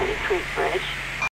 off of creek bridge.